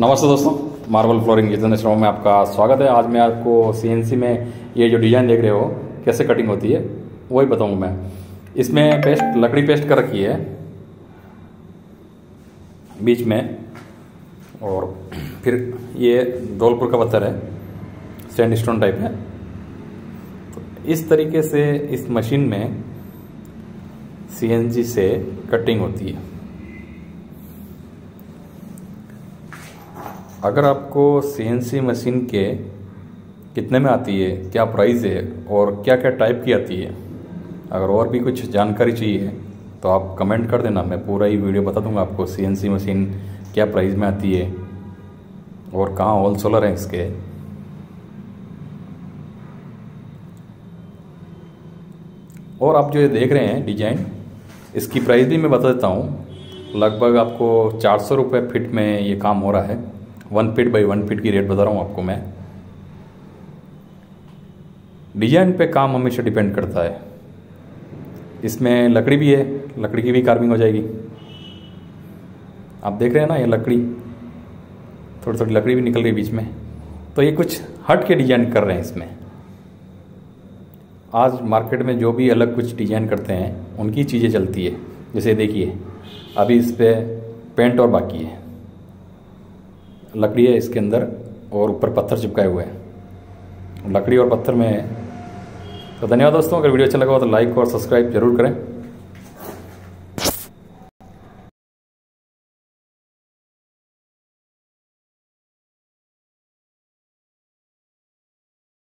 नमस्ते दोस्तों marble flooring kitchen show में आपका स्वागत है। आज मैं आपको सीएनसी में ये जो डिज़ाइन देख रहे हो, कैसे कटिंग होती है, वही बताऊँगा मैं। इसमें पेस्ट लकड़ी पेस्ट कर रखी है, बीच में, और फिर ये धौलपुर का पत्थर है सैंड स्टोन टाइप है। तो इस तरीके से इस मशीन में सीएनजी से कटिंग होती है। अगर आपको सीएनसी मशीन के कितने में आती है, क्या प्राइस है और क्या क्या टाइप की आती है, अगर और भी कुछ जानकारी चाहिए तो आप कमेंट कर देना। मैं पूरा ही वीडियो बता दूँगा आपको सीएनसी मशीन क्या प्राइस में आती है और कहाँ होल सोलर है इसके। और आप जो ये देख रहे हैं डिज़ाइन इसकी प्राइस भी मैं बता देता हूँ। लगभग आपको चार सौ रुपये फिट में ये काम हो रहा है। One feet by one feet की रेट बता रहा हूँ आपको मैं। डिज़ाइन पे काम हमेशा डिपेंड करता है। इसमें लकड़ी भी है, लकड़ी की भी कार्विंग हो जाएगी। आप देख रहे हैं ना ये लकड़ी थोड़ी थोड़ी लकड़ी भी निकल रही बीच में। तो ये कुछ हट के डिज़ाइन कर रहे हैं इसमें। आज मार्केट में जो भी अलग कुछ डिज़ाइन करते हैं, उनकी चीज़ें चलती है। जैसे देखिए, अभी इस पर पेंट और बाकी है। लकड़ी है इसके अंदर और ऊपर पत्थर चिपकाए हुए हैं। लकड़ी और पत्थर में तो धन्यवाद दोस्तों, अगर वीडियो अच्छा लगा हो तो लाइक और सब्सक्राइब ज़रूर करें।